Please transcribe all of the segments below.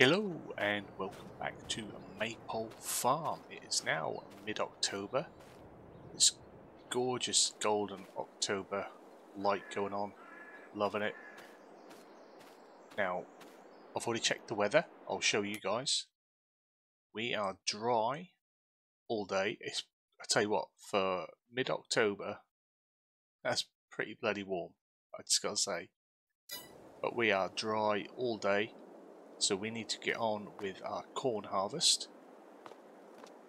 Hello and welcome back to Maypole Farm. It is now mid-October. This gorgeous golden October light going on. Loving it. Now, I've already checked the weather. I'll show you guys. We are dry all day. It's, I tell you what, for mid-October, that's pretty bloody warm. I just gotta say. But we are dry all day so we need to get on with our corn harvest.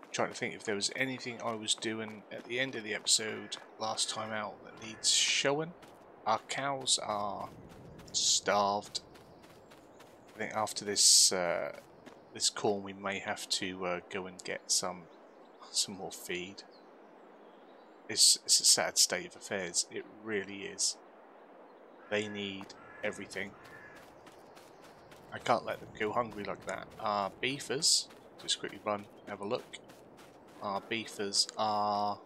I'm trying to think if there was anything I was doing at the end of the episode last time out that needs showing. Our cows are starved. I think after this uh, this corn we may have to uh, go and get some some more feed. It's, it's a sad state of affairs, it really is. They need everything. I can't let them go hungry like that. Our beefers, just quickly run, have a look. Our beefers are...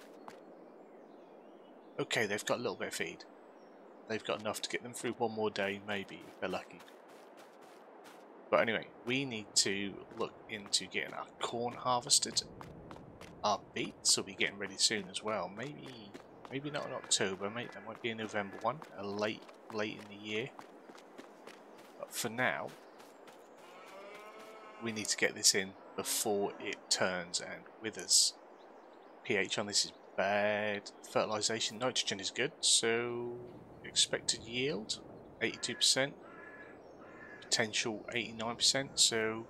Okay, they've got a little bit of feed. They've got enough to get them through one more day, maybe, if they're lucky. But anyway, we need to look into getting our corn harvested. Our beets will be getting ready soon as well. Maybe maybe not in October, maybe that might be a November one, a late late in the year. But for now, we need to get this in before it turns and withers. pH on this is bad. Fertilization, nitrogen is good, so expected yield 82%, potential 89%, so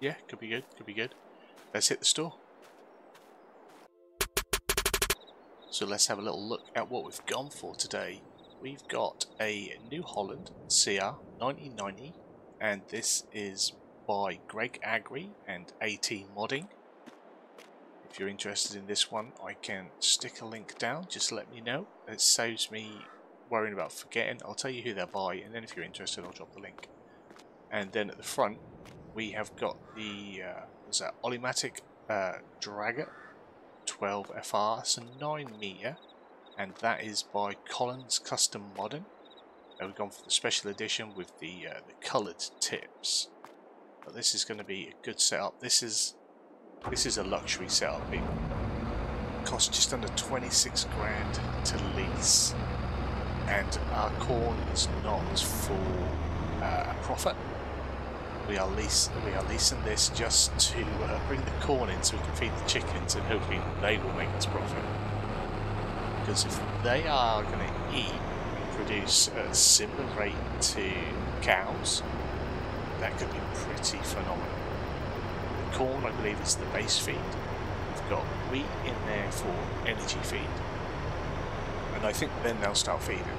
yeah, could be good, could be good. Let's hit the store. So let's have a little look at what we've gone for today. We've got a New Holland CR 1990 and this is by Greg Agri and AT Modding. If you're interested in this one, I can stick a link down, just let me know. It saves me worrying about forgetting. I'll tell you who they're by, and then if you're interested, I'll drop the link. And then at the front, we have got the, uh, what's that, Olymatic uh, Drago 12FR, it's a 9 meter, and that is by Collins Custom Modern. And we've gone for the special edition with the uh, the coloured tips. But this is going to be a good setup. This is this is a luxury setup. It costs just under 26 grand to lease, and our corn is not for uh, profit. We are lease we are leasing this just to uh, bring the corn in so we can feed the chickens and hopefully they will make us profit. Because if they are going to eat produce at a similar rate to cows, that could be pretty phenomenal. The corn, I believe, is the base feed. We've got wheat in there for energy feed. And I think then they'll start feeding.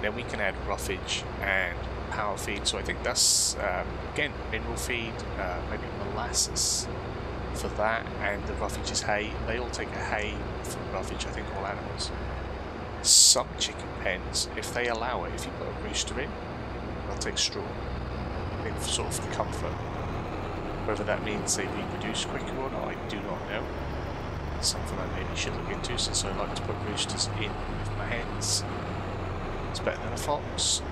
Then we can add roughage and power feed. So I think that's, um, again, mineral feed, uh, maybe molasses for that. And the roughage is hay. They all take a hay for roughage, I think, all animals. Some chicken pens, if they allow it, if you put a rooster in, they'll take straw sort of the comfort. Whether that means they reproduce quicker or not, I do not know. It's something I maybe should look into since I like to put roosters in with my hens. It's better than a fox.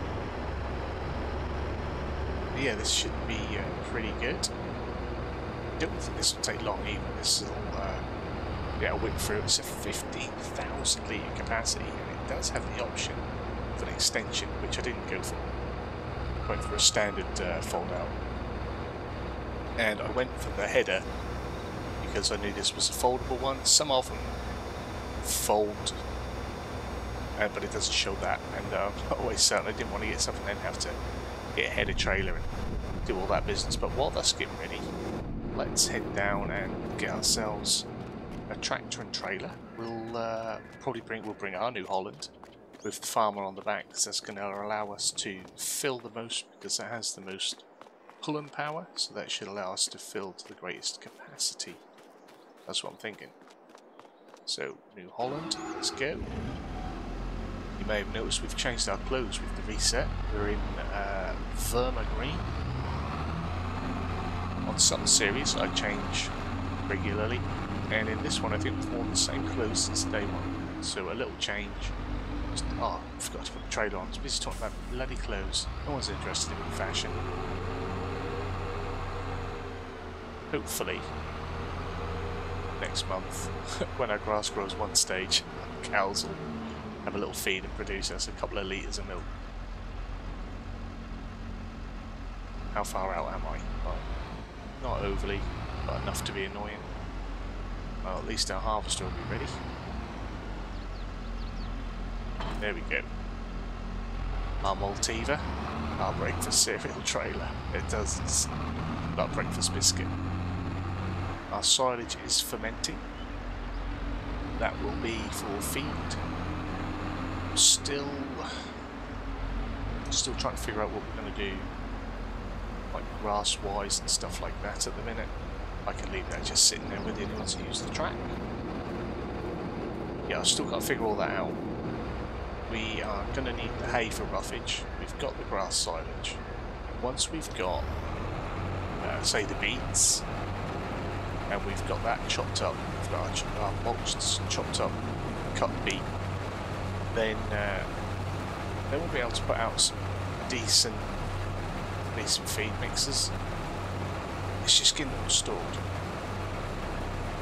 But yeah, this should be uh, pretty good. I don't think this will take long either. This will uh, a whip through. It's a 15,000 litre capacity and it does have the option of an extension, which I didn't go for went for a standard uh, fold out. And I went for the header because I knew this was a foldable one. Some of them fold, uh, but it doesn't show that. And uh, I always certainly didn't want to get something and have to get a header trailer and do all that business. But while that's getting ready, let's head down and get ourselves a tractor and trailer. We'll uh, probably bring we'll bring our New Holland with the farmer on the back because that's going to allow us to fill the most because it has the most pulling power so that should allow us to fill to the greatest capacity. That's what I'm thinking. So New Holland let's go. You may have noticed we've changed our clothes with the reset. We're in uh, Verma Green. On some series I change regularly and in this one I think we've worn the same clothes since day one. So a little change Oh, I forgot to put the trailer on. Was just talking about bloody clothes. No one's interested in fashion. hopefully next month when our grass grows one stage cows will have a little feed and produce us a couple of litres of milk. How far out am I? Well, not overly, but enough to be annoying. Well, at least our harvester will be ready. There we go. Our Maltiva, our breakfast cereal trailer. It does, like breakfast biscuit. Our silage is fermenting. That will be for feed. Still, still trying to figure out what we're going to do, like grass-wise and stuff like that at the minute. I can leave that just sitting there with anyone to use the track. Yeah, I've still got to figure all that out. We are going to need the hay for roughage. We've got the grass silage. Once we've got, uh, say, the beets, and we've got that chopped up, we've got our, our mulched, chopped up, cut beet, then uh, then we'll be able to put out some decent, decent feed mixes. It's just getting them stored.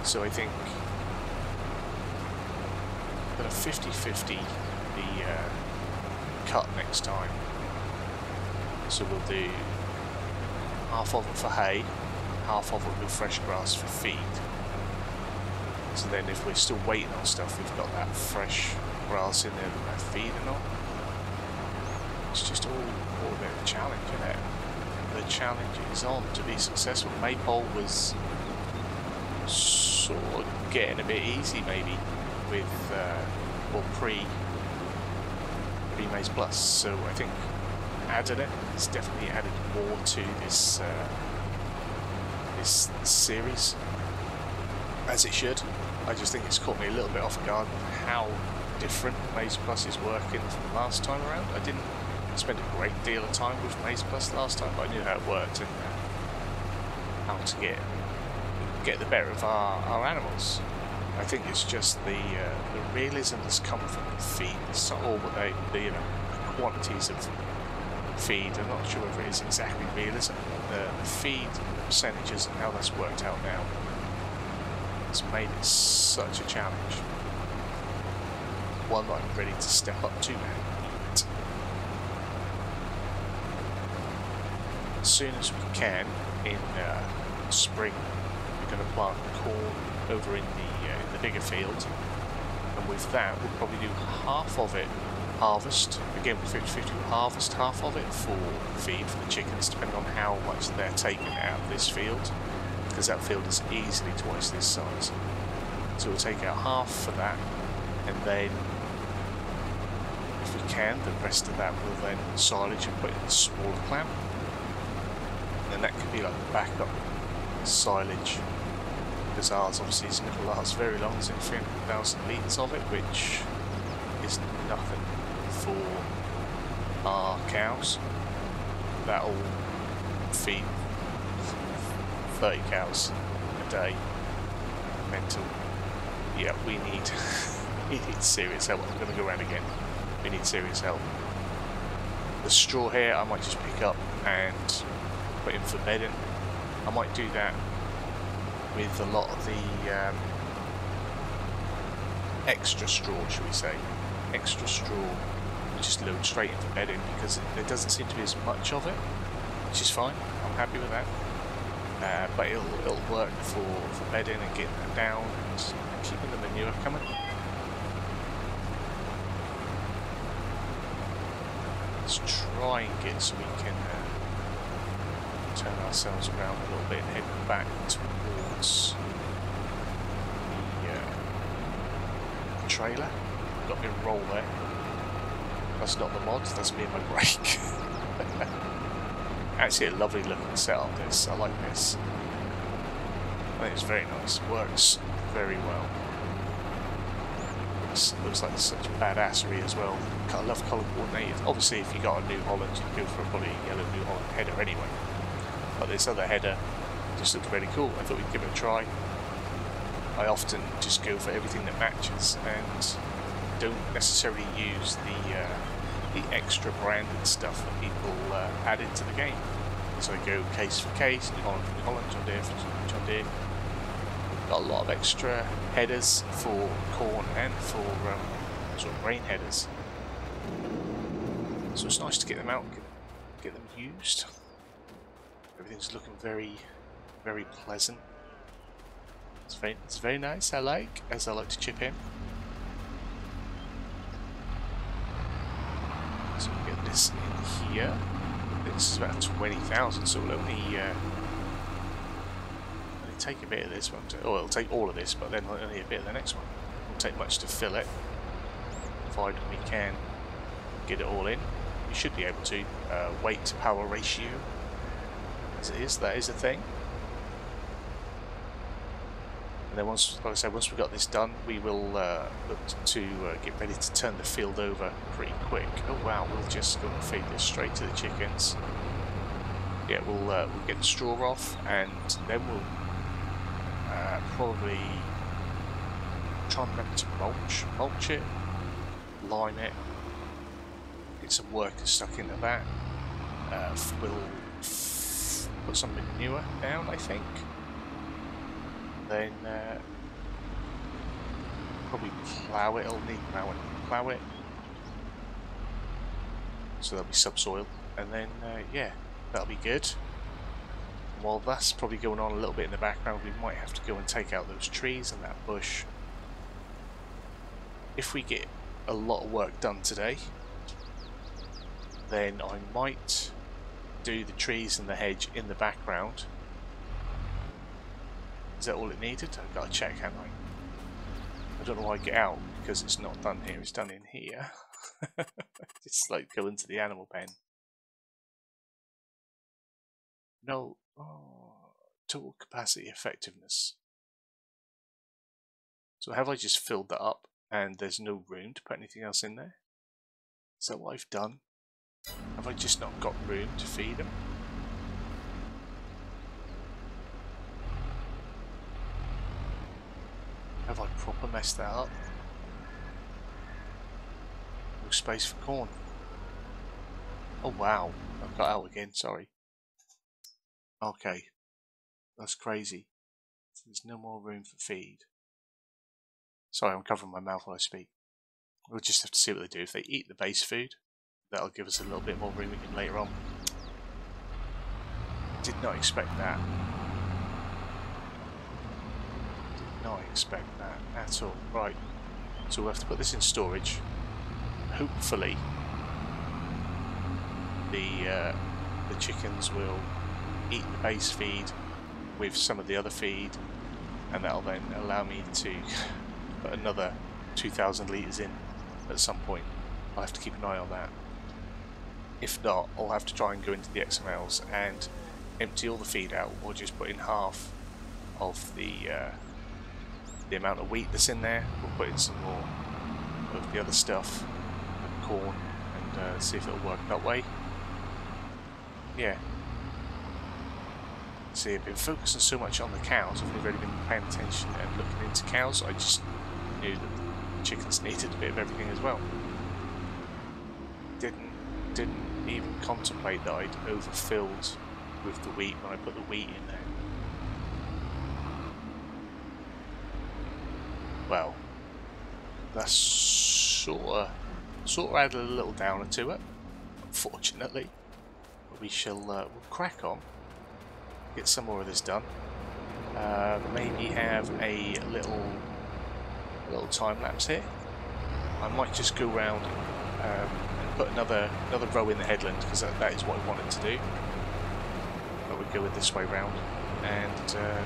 So I think that a 50-50 the uh, cut next time. So we'll do half of it for hay, half of it with fresh grass for feed. So then if we're still waiting on stuff, we've got that fresh grass in there that we're feeding on. It's just all, all a bit of a challenge, isn't it? The challenge is on to be successful. Maypole was sort of getting a bit easy maybe with uh, or pre pre Maize Plus. So I think adding it has definitely added more to this uh, this series as it should. I just think it's caught me a little bit off guard how different Maize Plus is working from last time around. I didn't spend a great deal of time with Maize Plus last time, but I knew how it worked and how to get get the better of our, our animals. I think it's just the uh, the realism that's come from the feed, not all they the you know quantities of feed. I'm not sure whether it is exactly realism. The, the feed percentages and how that's worked out now has made it such a challenge. One that I'm ready to step up to now. As soon as we can in uh, spring, we're going to plant corn over the in the bigger field, and with that we'll probably do half of it harvest. Again, with 50-50, we'll harvest half of it for feed for the chickens, depending on how much they're taking out of this field, because that field is easily twice this size. So we'll take out half for that, and then if we can, the rest of that we'll then silage and put in the smaller plant. And that could be like backup silage because ours obviously isn't going to last very long, it's only 300,000 litres of it, which is nothing for our cows. That'll feed 30 cows a day. Mental. Yeah, we need we need serious help. I'm going to go around again. We need serious help. The straw here I might just pick up and put in for bedding. I might do that with a lot of the um, extra straw, should we say. Extra straw just load straight into bedding because there doesn't seem to be as much of it, which is fine. I'm happy with that. Uh, but it'll, it'll work for, for bedding and getting that down and keeping the manure coming. Let's try and get so we can uh, turn ourselves around a little bit and head back towards the uh, trailer. Got me a roll there. That's not the mod, that's me and my brake. Actually a lovely looking setup this, I like this. I think it's very nice, works very well. Looks, looks like such badassery as well. I love colour coordinated. Obviously if you got a New Holland you'd go for a probably yellow New Holland header anyway. But this other header just looks really cool. I thought we'd give it a try. I often just go for everything that matches and don't necessarily use the uh, the extra branded stuff that people uh, add into the game. So I go case for case, New Holland for New Holland, John Deere for John Deere. Got a lot of extra headers for corn and for um, sort of grain headers. So it's nice to get them out, get them used. Everything's looking very, very pleasant. It's very, it's very nice. I like, as I like to chip in. So we get this in here. This is about 20,000, so we'll only, uh, only take a bit of this one. To, oh, it'll take all of this, but then only a bit of the next one. It won't take much to fill it, provided we can get it all in. You should be able to. Uh, weight to power ratio, as it is, that is a thing. And then once, like I said, once we've got this done, we will uh, look to uh, get ready to turn the field over pretty quick. Oh wow, we'll just go and feed this straight to the chickens. Yeah, we'll, uh, we'll get the straw off, and then we'll uh, probably try and remember to mulch, mulch it, lime it, get some workers stuck into that. Uh, we'll put some manure down, I think. Then uh, probably plough it, it'll need ploughing, plough it, so there'll be subsoil, and then uh, yeah, that'll be good. while that's probably going on a little bit in the background, we might have to go and take out those trees and that bush. If we get a lot of work done today, then I might do the trees and the hedge in the background is that all it needed? I've got to check, haven't I? I don't know why I get out, because it's not done here, it's done in here. Just like go into the animal pen. No, oh, total capacity effectiveness. So have I just filled that up and there's no room to put anything else in there? Is that what I've done? Have I just not got room to feed them? Have I proper messed that up? No space for corn. Oh wow, I've got out again, sorry. Okay, that's crazy. There's no more room for feed. Sorry, I'm covering my mouth while I speak. We'll just have to see what they do. If they eat the base food, that'll give us a little bit more room again later on. Did not expect that. Did not expect that at all. Right, so we'll have to put this in storage. Hopefully, the uh, the chickens will eat the base feed with some of the other feed, and that'll then allow me to put another 2,000 litres in at some point. I'll have to keep an eye on that. If not, I'll have to try and go into the XMLs and empty all the feed out, or just put in half of the uh, the amount of wheat that's in there. We'll put in some more of the other stuff, like corn, and uh, see if it'll work that way. Yeah. See, I've been focusing so much on the cows, I've really been paying attention and looking into cows. I just knew that the chickens needed a bit of everything as well. Didn't didn't even contemplate that I'd overfilled with the wheat when I put the wheat in there. well, that's sort of, sort of added a little downer to it, unfortunately. But we shall uh, we'll crack on, get some more of this done. Uh, maybe have a little little time lapse here. I might just go around um, put another another row in the headland because that, that is what I wanted to do. But we go with this way round and. Uh,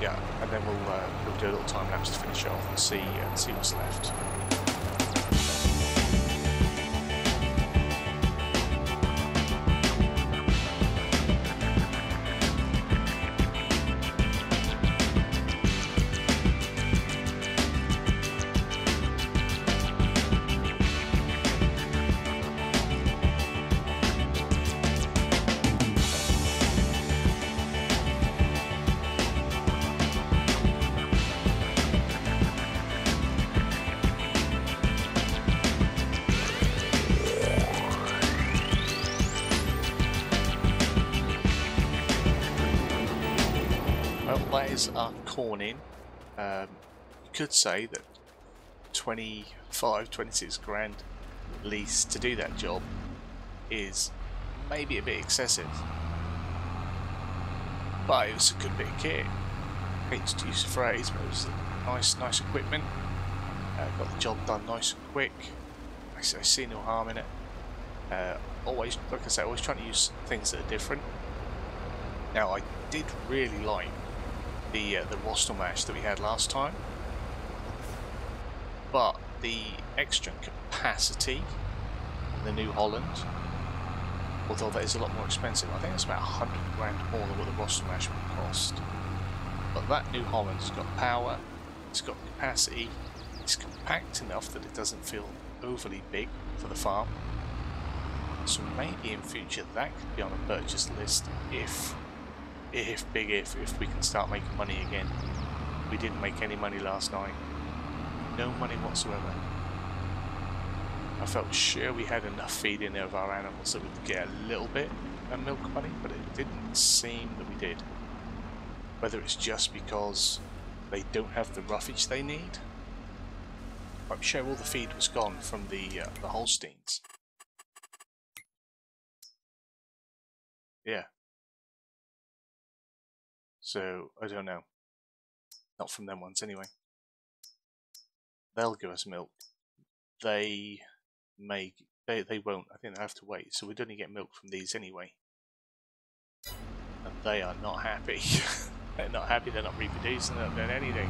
yeah, and then we'll, uh, we'll do a little time lapse to finish off and see, uh, see what's left. Could say that 25, 26 grand lease to do that job is maybe a bit excessive. But it was a good bit of kit. Hate to use the phrase, but it was nice, nice equipment. Uh, got the job done nice and quick. I, I see no harm in it. Uh, always, like I said, always trying to use things that are different. Now, I did really like the uh, the Rostselmash that we had last time, but the extra capacity in the New Holland, although that is a lot more expensive, I think it's about 100 grand more than what the Rostselmash would cost. But that New Holland's got power, it's got capacity, it's compact enough that it doesn't feel overly big for the farm. So maybe in future that could be on a purchase list if, if big if, if we can start making money again. We didn't make any money last night. No money whatsoever. I felt sure we had enough feed in of our animals that we could get a little bit of milk money, but it didn't seem that we did. Whether it's just because they don't have the roughage they need. I'm sure all the feed was gone from the uh, the Holsteins. Yeah. So, I don't know. Not from them ones anyway. They'll give us milk. They may... They, they won't. I think they have to wait. So we'd only get milk from these anyway. And they are not happy. they're not happy. They're not reproducing. They're not doing anything.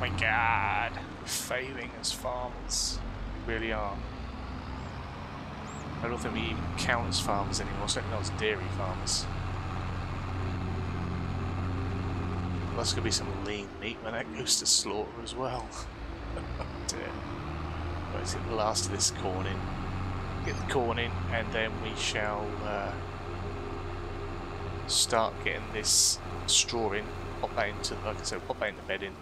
my god. We're failing as farmers. We really are. I don't think we even count as farmers anymore, certainly not as dairy farmers. That's going to be some lean meat when that goes to slaughter as well. Dear. But is it the last of this corn in? Get the corn in and then we shall uh, start getting this straw in, pop that into, like I said, pop that in the bed in.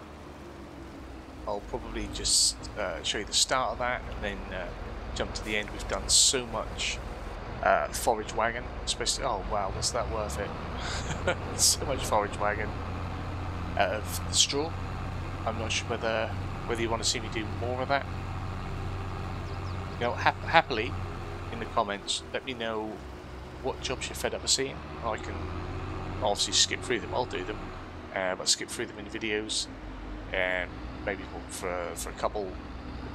I'll probably just uh, show you the start of that and then uh, jump to the end. We've done so much uh, forage wagon, especially. Oh wow, was that worth it? so much forage wagon out of the straw. I'm not sure whether whether you want to see me do more of that. You know, ha happily in the comments, let me know what jobs you're fed up of seeing. I can obviously skip through them. I'll do them, uh, but skip through them in videos, and maybe for for a couple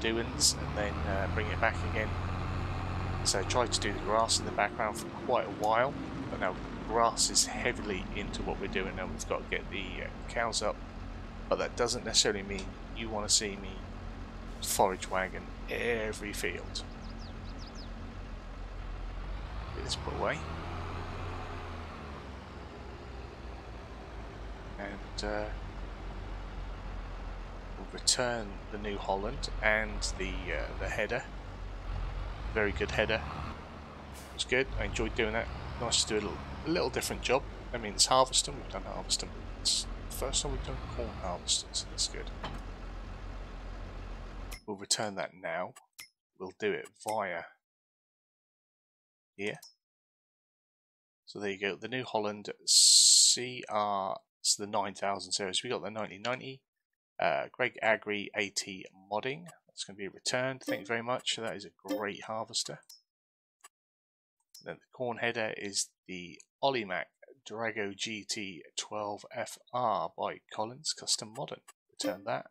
doings and then uh, bring it back again. So I tried to do the grass in the background for quite a while, but now grass is heavily into what we're doing now. We've got to get the uh, cows up, but that doesn't necessarily mean you want to see me forage wagon every field. Get this put away. And uh, we'll return the New Holland and the uh, the header. Very good header. It's good. I enjoyed doing that. Nice to do a little, a little different job. I mean, it's harvesting. We've done harvesting. It's the first time we've done corn harvesting, so that's good. We'll return that now. We'll do it via here. So there you go. The New Holland CR, it's the 9000 series. We got the 1990 uh, Greg Agri AT modding. That's going to be returned. Thank you very much. That is a great harvester. Then the corn header is the Olimac Drago GT 12FR by Collins Custom Modern. Return that.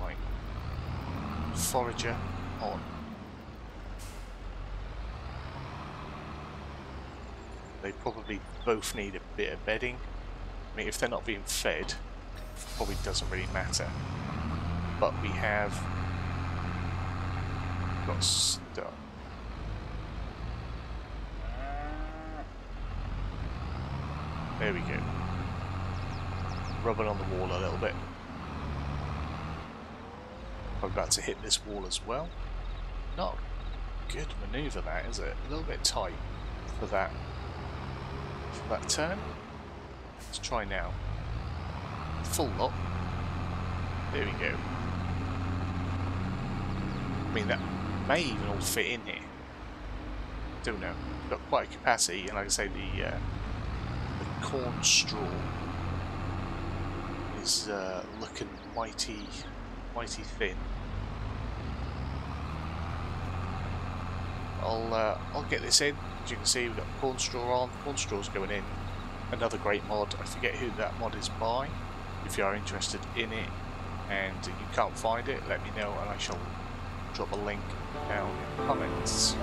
Right. Forager on. They probably both need a bit of bedding. I mean, if they're not being fed, probably doesn't really matter. But we have got stuff. There we go. Rubbing on the wall a little bit. I'm about to hit this wall as well. Not good manoeuvre that, is it? A little bit tight for that for that turn. Let's try now. Full lot. There we go. I mean, that may even all fit in here. don't know. Got quite a capacity, and like I say, the uh, the corn straw is uh, looking mighty, mighty thin. I'll uh, I'll get this in. As you can see, we've got corn straw on. Corn straw's going in. Another great mod. I forget who that mod is by. If you are interested in it and you can't find it, let me know and I shall drop a link down in the comments.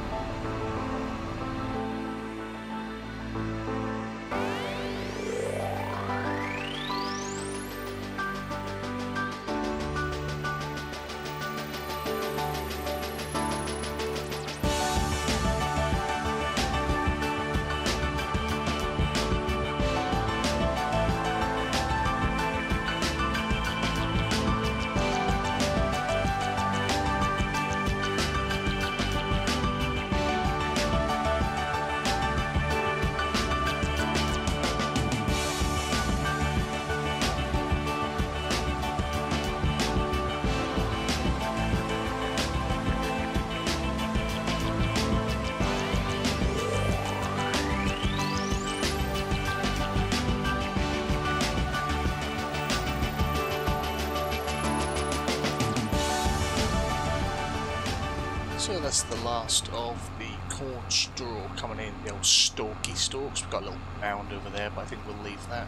So that's the last of the corn straw coming in, the old stalky stalks. We've got a little mound over there, but I think we'll leave that.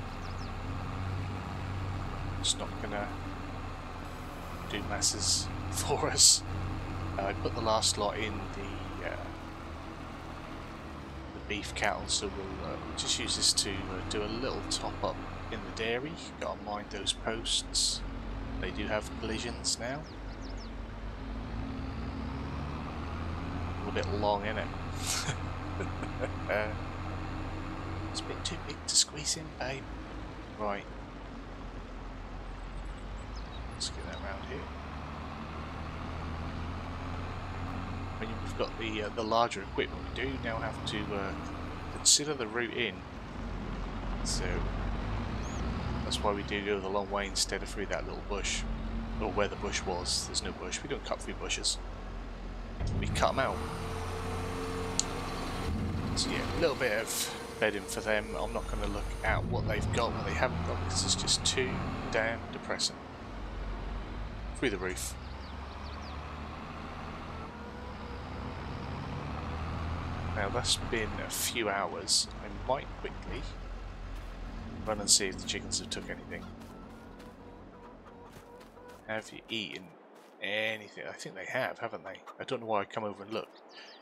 It's not gonna do masses for us. Uh, I put the last lot in the uh, the beef cattle, so we'll, uh, just use this to uh, do a little top up in the dairy. Got to mind those posts. They do have collisions now. Bit long, in it? it's a bit too big to squeeze in, babe. Right. Let's get that around here. When we've got the uh, the larger equipment, we do now have to uh, consider the route in. So that's why we do go the long way instead of through that little bush, or where the bush was. There's no bush. We don't cut through bushes. We cut them out. So yeah, a little bit of bedding for them. I'm not going to look at what they've got, what they haven't got, because it's just too damn depressing. Through the roof. Now that's been a few hours. I might quickly run and see if the chickens have took anything. Have you eaten anything? I think they have, haven't they? I don't know why I come over and look.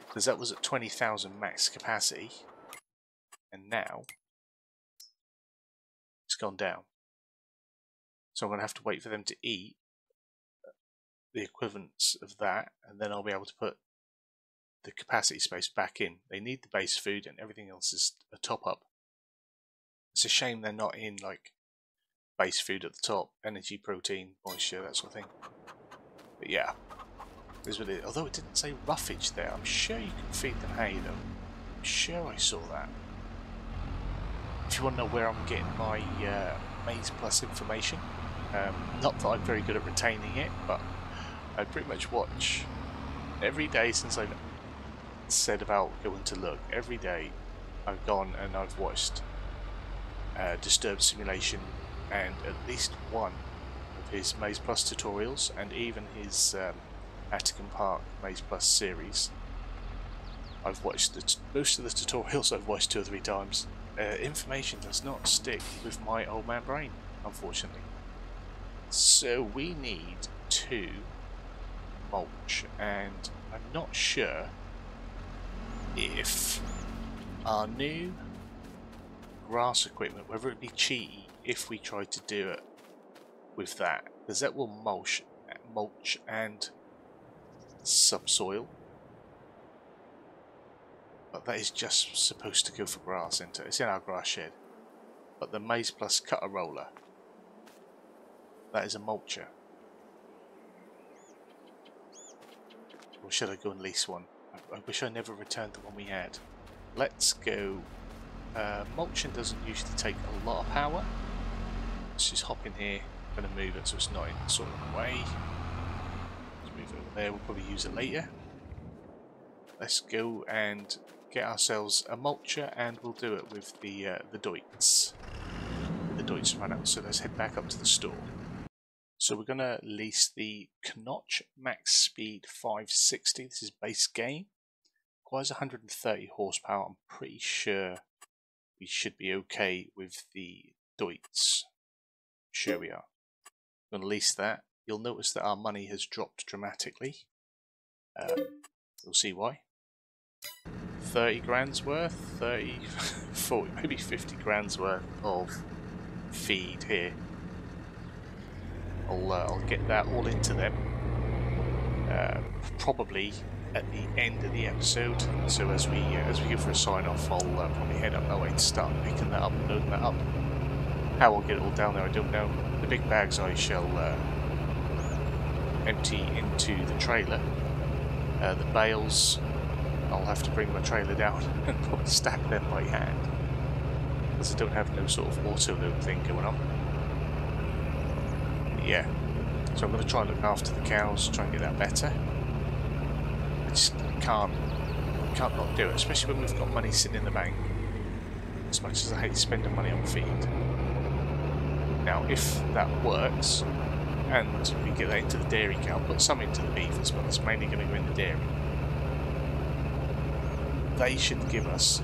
Because that was at 20,000 max capacity. And now it's gone down. So I'm going to have to wait for them to eat the equivalents of that and then I'll be able to put the capacity space back in. They need the base food and everything else is a top up it's a shame they're not in like base food at the top energy protein moisture that sort of thing but yeah is what although it didn't say roughage there, I'm sure you can feed them hay though. I'm sure I saw that. If you want to know where I'm getting my uh, Maize Plus information, um, not that I'm very good at retaining it, but I pretty much watch every day since I've said about going to look. Every day I've gone and I've watched uh, Disturbed Simulation and at least one his Maize Plus tutorials and even his um, Attican Park Maize Plus series. I've watched the most of the tutorials I've watched two or three times. Uh, information does not stick with my old man brain, unfortunately. So we need to mulch, and I'm not sure if our new grass equipment, whether it be cheaty if we try to do it with that, because that will mulch, mulch and subsoil. But that is just supposed to go for grass, isn't it? It's in our grass shed. But the Maize Plus cutter roller, that is a mulcher. Or should I go and lease one? I, I wish I never returned the one we had. Let's go. Uh, mulching doesn't usually take a lot of power. Let's just hop in here. Going to move it so it's not in sort of way there, we'll probably use it later. Let's go and get ourselves a mulcher and we'll do it with the uh, the Deutz. The Deutz run out. So let's head back up to the store. So we're going to lease the Knoch Max Speed 560. This is base game. Requires 130 horsepower. I'm pretty sure we should be okay with the Deutz. Sure we are. Lease that. You'll notice that our money has dropped dramatically. Um, you'll see why. 30 grand's worth, 30, 40, maybe 50 grand's worth of feed here. I'll, uh, I'll get that all into them. Uh, probably at the end of the episode. So as we uh, as we go for a sign off, I'll uh, probably head up that way to start picking that up, and loading that up. How I'll get it all down there, I don't know. The big bags I shall uh, empty into the trailer. Uh, the bales, I'll have to bring my trailer down and probably stack them by hand. Because I don't have no sort of auto load thing going on. But yeah, so I'm going to try and look after the cows, try and get that better. I just can't, can't not do it, especially when we've got money sitting in the bank. As much as I hate spending money on feed. Now, if that works, and we get that into the dairy cow, put some into the beefers, but it's mainly going to go in the dairy. They should give us,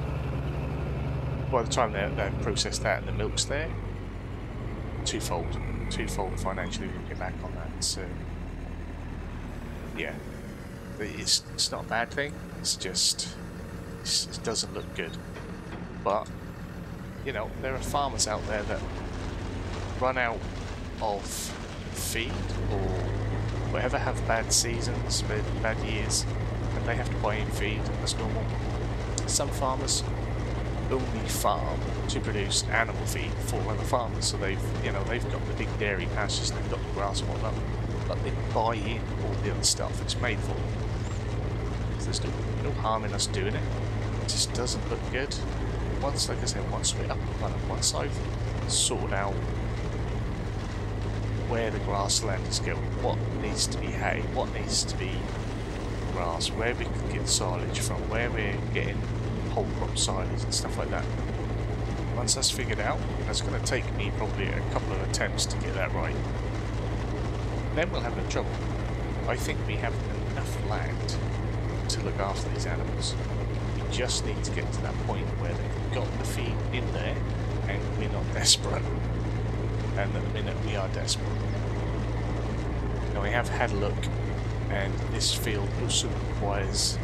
by the time they've they processed that and the milk's there, twofold, twofold financially we get back on that. So, yeah, it's, it's not a bad thing, it's just, it's, it doesn't look good. But, you know, there are farmers out there that run out of feed or whatever have bad seasons, bad, bad years, and they have to buy in feed, that's normal. Some farmers only farm to produce animal feed for other farmers, so they've you know they've got the big dairy pastures, they've got the grass and whatnot, but they buy in all the other stuff it's made for. There's no, no harm in us doing it. It just doesn't look good. Once, like I said, once we're up and running, once I've sorted out where the grassland is going, what needs to be hay, what needs to be grass, where we can get silage from, where we're getting whole crop silage and stuff like that. Once that's figured out, that's going to take me probably a couple of attempts to get that right. Then we'll have no trouble. I think we have enough land to look after these animals. We just need to get to that point where they've got the feed in there and we're not desperate and at the minute we are desperate. Now we have had a look and this field also requires,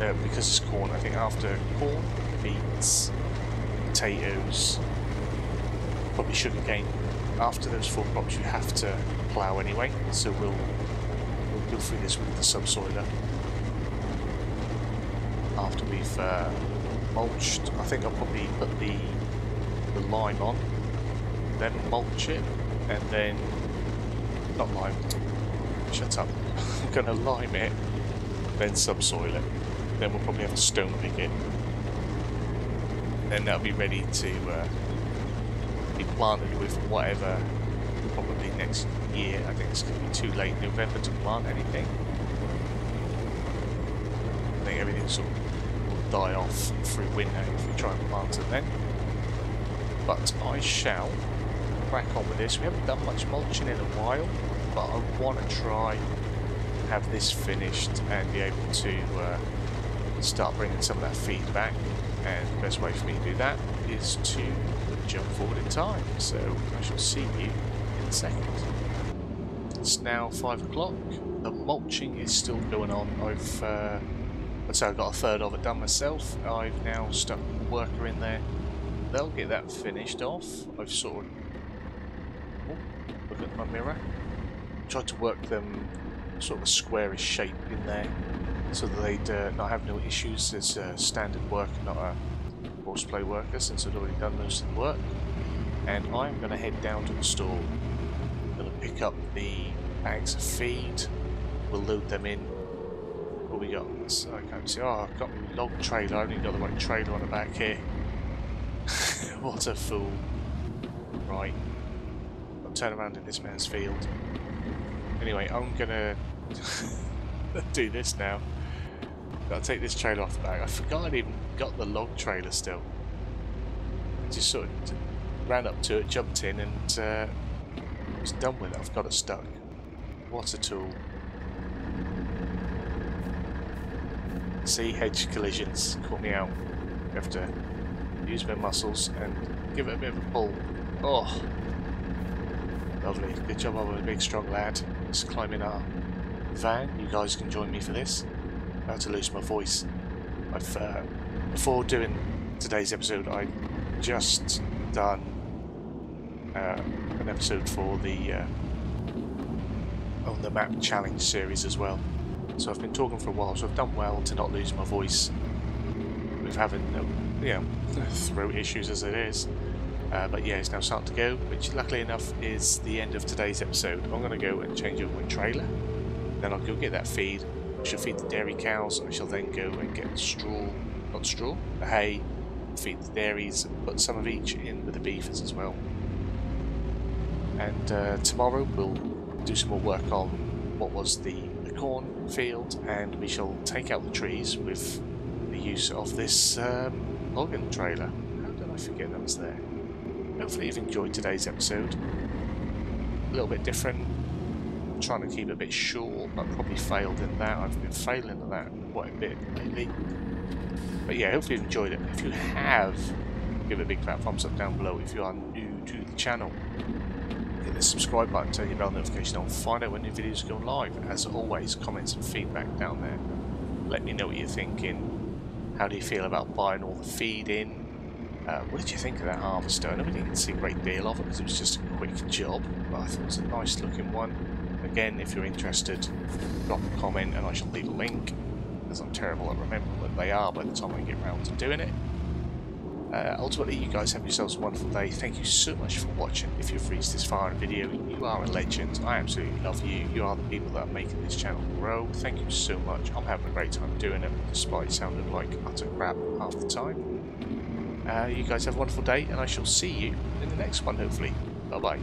uh, because it's corn, I think after corn, beets, potatoes, probably sugarcane, after those four crops you have to plough anyway, so we'll, we'll go through this with the subsoiler. After we've uh, mulched, I think I'll probably put the, the lime on then mulch it, and then not lime. Shut up. I'm gonna lime it, then subsoil it. Then we'll probably have to stone pick it. Then that'll be ready to uh, be planted with whatever. Probably next year. I think it's gonna be too late November to plant anything. I think everything sort of will die off through winter if we try and plant it then. But I shall crack on with this. We haven't done much mulching in a while, but I want to try have this finished and be able to uh, start bringing some of that feedback. And the best way for me to do that is to jump forward in time. So I shall see you in a second. It's now five o'clock. The mulching is still going on. I've, uh, let's say I've got a third of it done myself. I've now stuck a worker in there. They'll get that finished off. I've sort of at my mirror. Tried to work them sort of a squarish shape in there so that they'd uh, not have no issues as standard worker, not a Courseplay worker, since I'd already done most of the work. And I'm going to head down to the store. I'm going to pick up the bags of feed. We'll load them in. What we got? So I can't see. Oh, I've got my log trailer. I've only got the right trailer on the back here. what a fool. Right turn around in this man's field. Anyway, I'm gonna do this now. Gotta take this trailer off the back. I forgot I'd even got the log trailer still. I just sort of ran up to it, jumped in, and uh, was done with it. I've got it stuck. What a tool. See, hedge collisions caught me out. I have to use my muscles and give it a bit of a pull. Oh, lovely. Good job I'm a big strong lad. Just climbing our van. You guys can join me for this. About to lose my voice. I've uh, before doing today's episode, I just done uh, an episode for the uh, on the map challenge series as well. So I've been talking for a while, so I've done well to not lose my voice with having uh, you know throat issues as it is. Uh, but yeah, it's now starting to go, which luckily enough is the end of today's episode. I'm going to go and change over my trailer. Then I'll go get that feed. I shall feed the dairy cows. I shall then go and get straw, not straw, the hay, feed the dairies, and put some of each in with the beefers as well. And uh, tomorrow we'll do some more work on what was the, the corn field, and we shall take out the trees with the use of this um, trailer. How did I forget that was there? Hopefully you've enjoyed today's episode. A little bit different. I'm trying to keep it a bit short, but probably failed in that. I've been failing at that quite a bit lately. But yeah, hopefully you've enjoyed it. If you have, give it a big fat thumbs up down below if you are new to the channel. Hit the subscribe button, turn your bell notification on, find out when new videos go live. As always, comments and feedback down there. Let me know what you're thinking. How do you feel about buying all the feed in? Uh, what did you think of that harvester? I know we didn't see a great deal of it because it was just a quick job, but I thought it was a nice looking one. Again, if you're interested, drop a comment and I shall leave a link, because I'm terrible at remembering what they are by the time I get around to doing it. Uh, ultimately, you guys have yourselves a wonderful day. Thank you so much for watching. If you've reached this far in the video, you are a legend. I absolutely love you. You are the people that are making this channel grow. Thank you so much. I'm having a great time doing it, despite sounding like utter crap half the time. Uh, you guys have a wonderful day, and I shall see you in the next one, hopefully. Bye-bye.